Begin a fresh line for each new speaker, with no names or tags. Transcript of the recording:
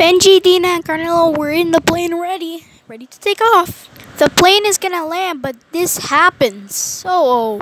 Benji, Dina, and Canelo were in the plane ready, ready to take off. The plane is gonna land, but this happens. So,